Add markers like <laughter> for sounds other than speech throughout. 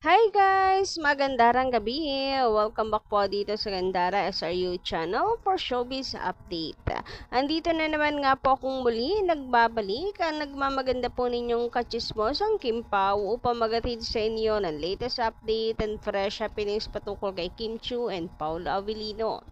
Hi guys! Magandang gabi! Welcome back po dito sa Gandara SRU channel for Showbiz Update. Andito na naman nga po akong muli nagbabalik ang nagmamaganda po ninyong kachismosang Kim Pao upang magatid sa inyo ng latest update and fresh happenings patungkol kay Kim Chu and Paolo Avellino.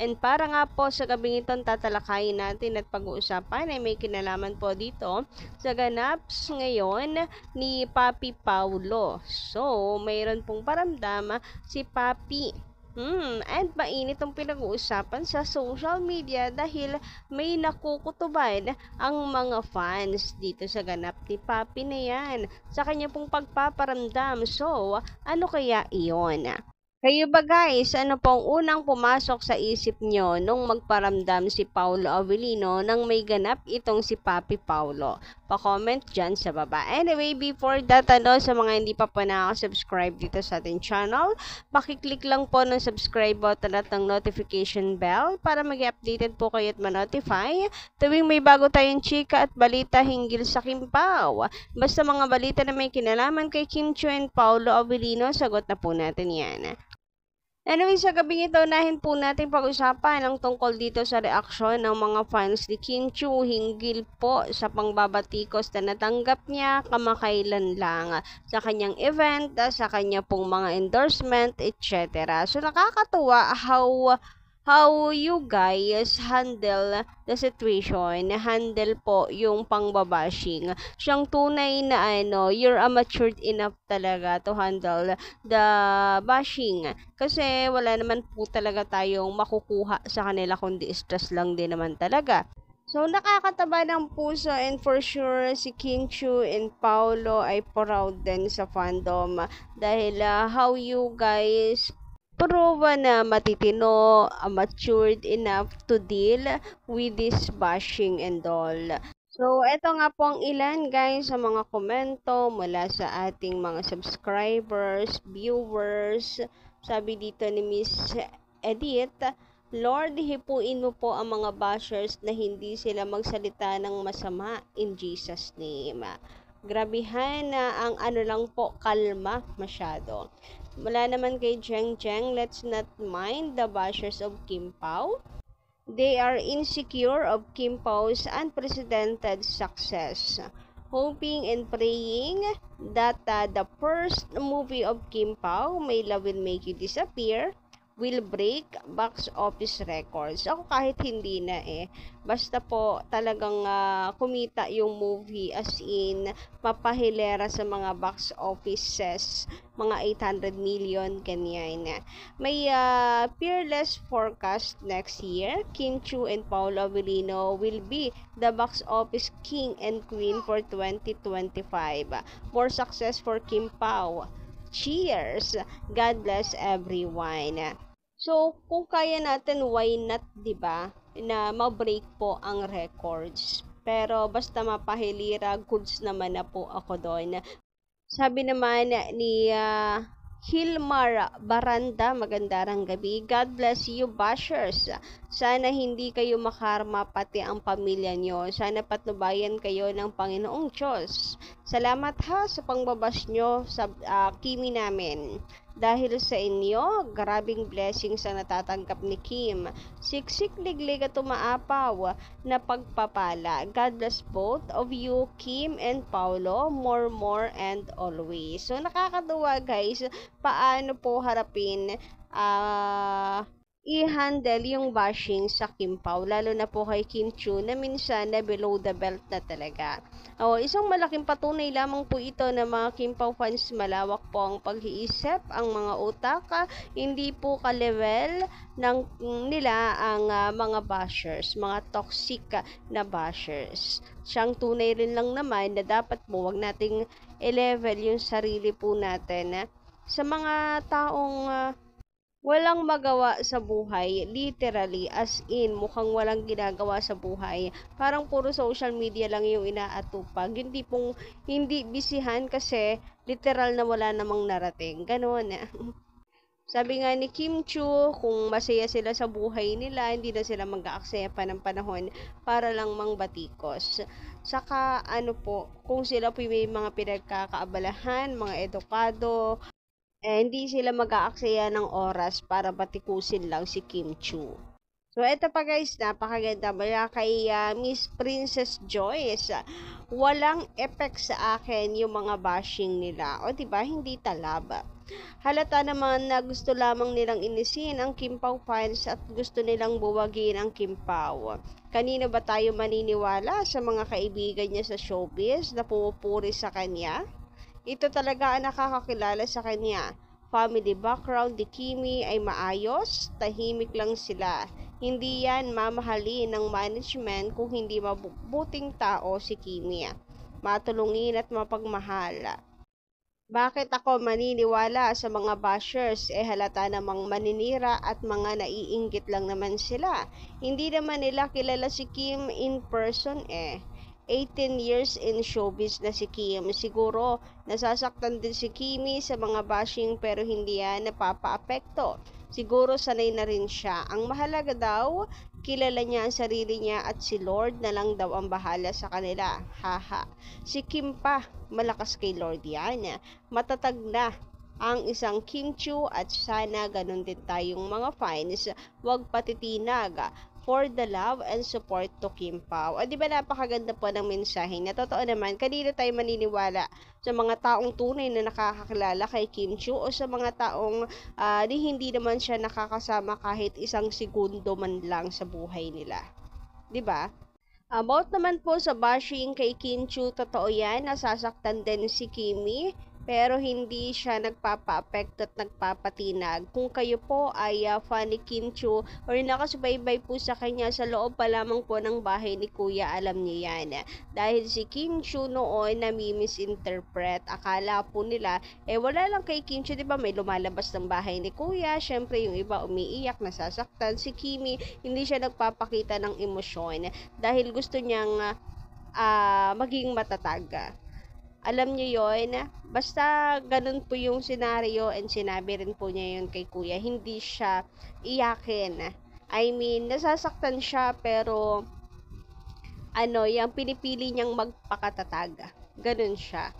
And para nga po sa gabing itong tatalakayin natin at pag-uusapan ay may kinalaman po dito sa ganaps ngayon ni Papi Paulo. So, mayroon pong paramdam si Papi Hmm, and mainit ang pinag-uusapan sa social media dahil may nakukutuban ang mga fans dito sa ganap ni Papi na yan sa kanya pong pagpaparamdam. So, ano kaya iyon? Kayo ba guys, ano pong unang pumasok sa isip nyo nung magparamdam si Paulo Avellino nang may ganap itong si Papi Paulo? Pa-comment dyan sa baba. Anyway, before that, ano, sa mga hindi pa po nakaka-subscribe dito sa ating channel, pakiclick lang po ng subscribe button at ng notification bell para mag-updated po kayo at ma-notify tuwing may bago tayong chika at balita hinggil sa Kim Pao. Basta mga balita na may kinalaman kay Kim Chu and Paulo Avellino, sagot na po natin yan. Anyway, sa gabing ito, nahin po natin pag-usapan ang tungkol dito sa reaksyon ng mga fans ni Kim Chu hinggil po sa pangbabatikos na natanggap niya kamakailan lang sa kanyang event, sa kanya pong mga endorsement, etc. So, nakakatuwa how how you guys handle the situation, handle po yung pangbabashing. Siyang tunay na ano, you're a matured enough talaga to handle the bashing. Kasi wala naman po talaga tayong makukuha sa kanila kundi stress lang din naman talaga. So, nakakataba ng puso and for sure si King Chu and Paulo ay proud din sa fandom dahil uh, how you guys proven na matitino, uh, matured enough to deal with this bashing and all. So, eto nga po ang ilan guys sa mga komento mula sa ating mga subscribers, viewers. Sabi dito ni Miss Edith, Lord, hipuin mo po ang mga bashers na hindi sila magsalita ng masama in Jesus name. Grabihan na ang ano lang po, kalma masyado. Wala naman kay Jeng Jeng, let's not mind the bashers of Kim Pao. They are insecure of Kim Pao's unprecedented success. Hoping and praying that uh, the first movie of Kim Pao, May Love Will Make You Disappear, will break box office records. Ako kahit hindi na eh. Basta po talagang uh, kumita yung movie as in mapahilera sa mga box offices, mga 800 million ganyan. May uh, peerless forecast next year. Kim Chu and Paolo Avellino will be the box office king and queen for 2025. More success for Kim Pao. Cheers! God bless everyone. So, kung kaya natin, why not, ba? Na ma-break po ang records. Pero basta mapahilira, goods naman na po ako doon. Sabi naman ni uh, Hilmar Baranda, magandang gabi. God bless you, bashers. Sana hindi kayo makarma pati ang pamilya nyo. Sana patnubayan kayo ng Panginoong Diyos. Salamat ha sa pangbabas nyo sa uh, kimi namin. Dahil sa inyo, grabing blessings ang natatanggap ni Kim. Siksik liglig at umaapaw na pagpapala. God bless both of you, Kim and Paulo, more, more, and always. So, nakakatuwa guys, paano po harapin ah... Uh, i-handle yung bashing sa Kim Pao, lalo na po kay Kim Chu na minsan na below the belt na talaga. O, isang malaking patunay lamang po ito na mga Kim Pao fans malawak po ang pag-iisip, ang mga utak, hindi po ka-level ng nila ang uh, mga bashers, mga toxic na bashers. Siyang tunay rin lang naman na dapat po wag nating i-level yung sarili po natin sa mga taong uh, walang magawa sa buhay, literally, as in, mukhang walang ginagawa sa buhay. Parang puro social media lang yung inaatupag. Hindi pong, hindi bisihan kasi literal na wala namang narating. Ganon. <laughs> Sabi nga ni Kim Chu, kung masaya sila sa buhay nila, hindi na sila mag-aaksaya pa ng panahon para lang mangbatikos. Saka, ano po, kung sila po may mga pinagkakaabalahan, mga edukado, eh, hindi sila mag-aaksaya ng oras para batikusin lang si Kim Chu. So, eto pa guys, napakaganda. Mula kay uh, Miss Princess Joyce, walang effect sa akin yung mga bashing nila. O, diba? Hindi talaba. Halata naman na gusto lamang nilang inisin ang Kimpaw fans at gusto nilang buwagin ang Kimpaw. Kanino ba tayo maniniwala sa mga kaibigan niya sa showbiz na pumupuri sa kanya? Ito talaga ang nakakakilala sa kanya. Family background ni Kimi ay maayos, tahimik lang sila hindi yan mamahalin ng management kung hindi mabuting tao si Kimi. Matulungin at mapagmahal. Bakit ako maniniwala sa mga bashers? Eh halata namang maninira at mga naiinggit lang naman sila. Hindi naman nila kilala si Kim in person eh. 18 years in showbiz na si Kim. Siguro, nasasaktan din si Kimi sa mga bashing pero hindi yan napapa-apekto. Siguro sanay na rin siya. Ang mahalaga daw, kilala niya ang sarili niya at si Lord na lang daw ang bahala sa kanila. Haha. Si Kim pa, malakas kay Lord yan. Matatag na ang isang Kim Chu at sana ganun din tayong mga fans. Huwag patitinag for the love and support to Kim Pao. O di ba napakaganda po ng mensahe na totoo naman, kanino tayo maniniwala sa mga taong tunay na nakakakilala kay Kim Chu o sa mga taong uh, di hindi naman siya nakakasama kahit isang segundo man lang sa buhay nila. Di ba? About naman po sa bashing kay Kim Chu, totoo yan, nasasaktan din si Kimi pero hindi siya nagpapa-apekto at nagpapatinag. Kung kayo po ay uh, fan ni Kim Chu or nakasubaybay po sa kanya sa loob pa lamang po ng bahay ni Kuya, alam niyo yan. Dahil si Kim Chu noon nami-misinterpret, akala po nila, eh wala lang kay Kim Chu, di ba may lumalabas ng bahay ni Kuya, syempre yung iba umiiyak, nasasaktan. Si Kimi, hindi siya nagpapakita ng emosyon dahil gusto niyang uh, maging matatag alam niyo yon basta ganun po yung senaryo and sinabi rin po niya yun kay kuya. Hindi siya iyakin. I mean nasasaktan siya pero ano yung pinipili niyang magpakatatag. Ganun siya.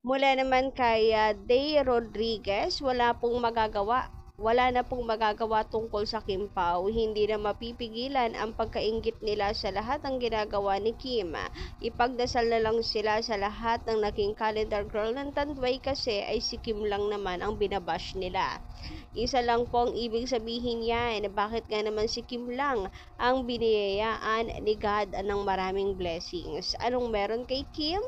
Mula naman kay uh, Day Rodriguez wala pong magagawa wala na pong magagawa tungkol sa Kim Pao. Hindi na mapipigilan ang pagkaingit nila sa lahat ng ginagawa ni Kim. Ipagdasal na lang sila sa lahat ng naging calendar girl ng Tandway kasi ay si Kim lang naman ang binabash nila. Isa lang po ang ibig sabihin yan. Bakit nga naman si Kim lang ang biniyayaan ni God ng maraming blessings? Anong meron kay Kim?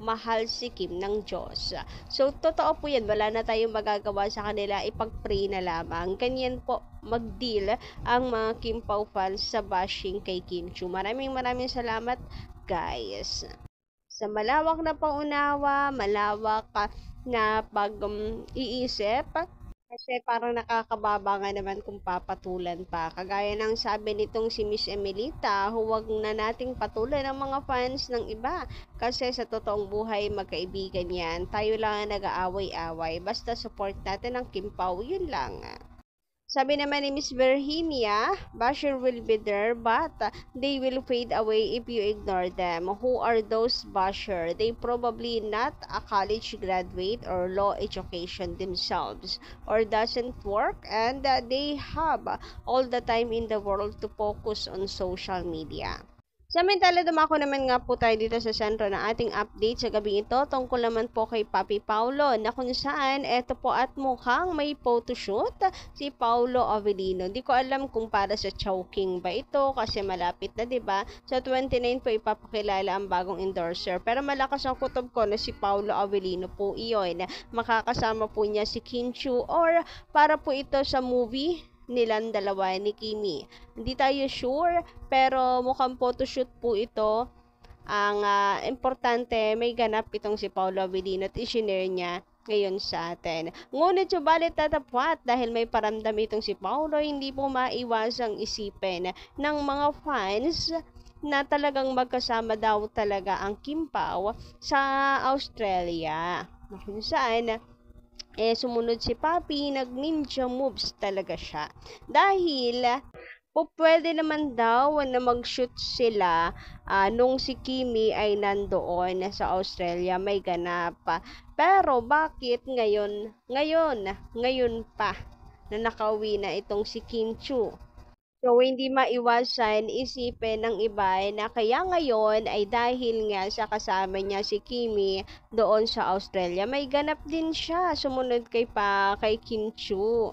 Mahal si Kim ng Diyos. So, totoo po yan. Wala na tayong magagawa sa kanila. Ipag-pray na lamang. Ganyan po mag-deal ang mga Kim Pao fans sa bashing kay Kim Chu. Maraming maraming salamat, guys. Sa malawak na paunawa, malawak na pag-iisip, um, kasi parang nakakababa nga naman kung papatulan pa. Kagaya ng sabi nitong si Miss Emilita, huwag na nating patulan ang mga fans ng iba. Kasi sa totoong buhay, magkaibigan yan. Tayo lang ang nag-aaway-away. Basta support natin ang Kim Pao, yun lang. Sabi naman ni Miss Virginia, Basher will be there but they will fade away if you ignore them. Who are those Basher? They probably not a college graduate or law education themselves or doesn't work and they have all the time in the world to focus on social media. Samantala, dumako naman nga po tayo dito sa sentro ng ating update sa gabi ito tungkol naman po kay Papi Paulo na kung saan eto po at mukhang may photoshoot si Paulo Avellino. Hindi ko alam kung para sa choking ba ito kasi malapit na 'di ba? Sa 29 po ipapakilala ang bagong endorser. Pero malakas ang kutob ko na si Paulo Avellino po iyon. Makakasama po niya si Kinchu or para po ito sa movie nilang dalawa ni Kimi. Hindi tayo sure, pero mukhang photoshoot po ito. Ang uh, importante, may ganap itong si Paolo Avellino at isinare niya ngayon sa atin. Ngunit subalit tatapat dahil may paramdam itong si Paolo, hindi po maiwasang isipin ng mga fans na talagang magkasama daw talaga ang Kim Pao sa Australia. Kung saan, eh sumunod si Papi, nag ninja moves talaga siya. Dahil po pwede naman daw na mag-shoot sila ah, nung si Kimi ay nandoon sa Australia, may ganap. Pero bakit ngayon, ngayon, ngayon pa na nakauwi na itong si Kim Chu? So, hindi maiwasan isipin ng iba na kaya ngayon ay dahil nga sa kasama niya si Kimi doon sa Australia, may ganap din siya sumunod kay pa kay Kim Chu.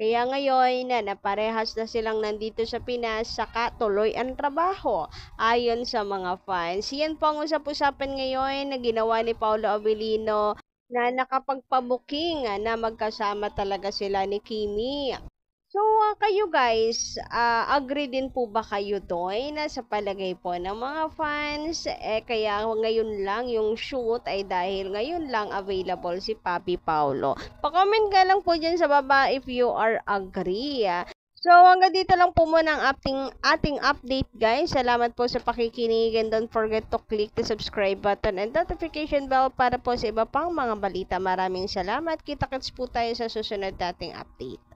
Kaya ngayon na naparehas na silang nandito sa Pinas, saka tuloy ang trabaho ayon sa mga fans. Yan po ang usap-usapan ngayon na ginawa ni Paolo Avellino na nakapagpabuking na magkasama talaga sila ni Kimi. So, ah, kayo guys, ah, agree din po ba kayo doon na sa palagay po ng mga fans? Eh, kaya ngayon lang yung shoot ay dahil ngayon lang available si Papi Paulo. Pa-comment ka lang po dyan sa baba if you are agree. ah. So, hanggang dito lang po muna ang ating, ating update guys. Salamat po sa pakikinig and don't forget to click the subscribe button and notification bell para po sa iba pang mga balita. Maraming salamat. Kita-kits po tayo sa susunod nating update.